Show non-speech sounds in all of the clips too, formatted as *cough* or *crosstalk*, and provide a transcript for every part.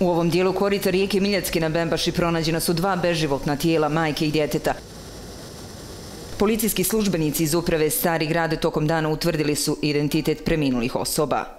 U ovom dijelu korita rijeke Miljacke na Bembaši pronađena su dva beživotna tijela majke i djeteta. Policijski službenici iz uprave Stari grade tokom dana utvrdili su identitet preminulih osoba.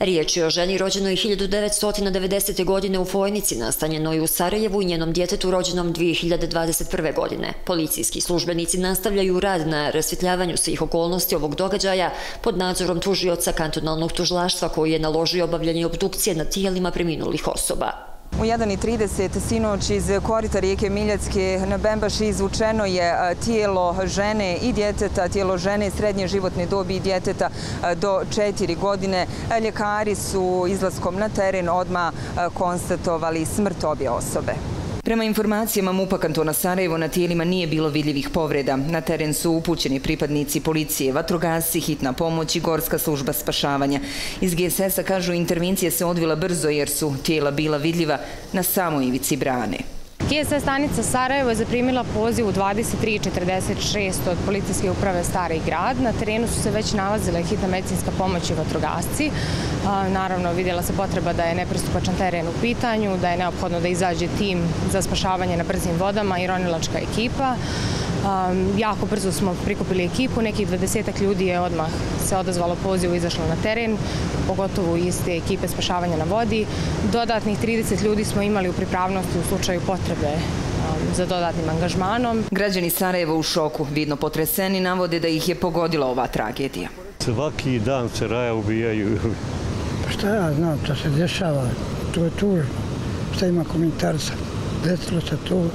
Riječ je o ženi rođenoj 1990. godine u Fojnici, nastanjenoj u Sarajevu i njenom djetetu rođenom 2021. godine. Policijski službenici nastavljaju rad na rasvjetljavanju svih okolnosti ovog događaja pod nadzorom tužioca kantonalnog tužlaštva koji je naložio obavljanje obdukcije na tijelima preminulih osoba. U 1.30 sinoć iz korita rijeke Miljacke na Bembaši izvučeno je tijelo žene i djeteta, tijelo žene srednje životne dobi i djeteta do četiri godine. Ljekari su izlaskom na teren odma konstatovali smrt obje osobe. Prema informacijama MUPA kantona Sarajevo na tijelima nije bilo vidljivih povreda. Na teren su upućeni pripadnici policije, vatrogasi, hitna pomoć i gorska služba spašavanja. Iz GSS-a kažu intervencija se odvila brzo jer su tijela bila vidljiva na samoj ivici brane. GSS stanica Sarajevo je zaprimila poziv u 23.46 od policijske uprave Stari grad. Na terenu su se već nalazile hitna medicinska pomoć i vatrogasci. Naravno, vidjela se potreba da je nepristupačan teren u pitanju, da je neophodno da izađe tim za spašavanje na brzim vodama i ronilačka ekipa. Jako brzo smo prikupili ekipu, nekih 20 ljudi je odmah se odazvalo pozivu i izašlo na teren, pogotovo iz te ekipe spašavanja na vodi. Dodatnih 30 ljudi smo imali u pripravnosti u slučaju potrebe za dodatnim angažmanom. Građani Sarajeva u šoku, vidno potreseni, navode da ih je pogodila ova tragedija. Svaki dan se raja ubijaju. Pa šta ja znam, to se dešava, to je tužno. Šta ima komentarca? Desilo se to,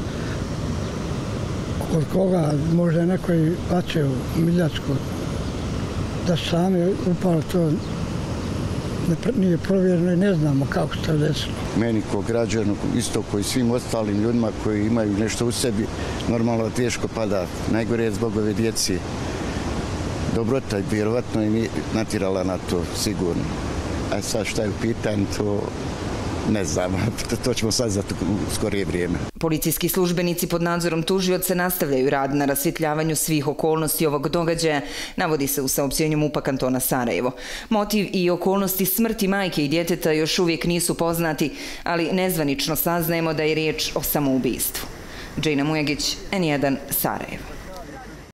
od koga možda neko i plaće u Miljačku, da sami upalo to nije provjereno i ne znamo kako se to desilo. Meni ko građanu, isto koji svim ostalim ljudima koji imaju nešto u sebi, normalno teško pada. Najgore je zbog ove djeci. Dobrota je vjerovatno i natirala na to, sigurno. A sad šta je u pitanju, to ne znam, *laughs* to ćemo sad za skorije vrijeme. Policijski službenici pod nadzorom tužioca nastavljaju rad na rasvjetljavanju svih okolnosti ovog događaja, navodi se u saopćenju MUPA kantona Sarajevo. Motiv i okolnosti smrti majke i djeteta još uvijek nisu poznati, ali nezvanično saznajemo da je riječ o samoubistvu. Džina Mujegić, N1, Sarajevo.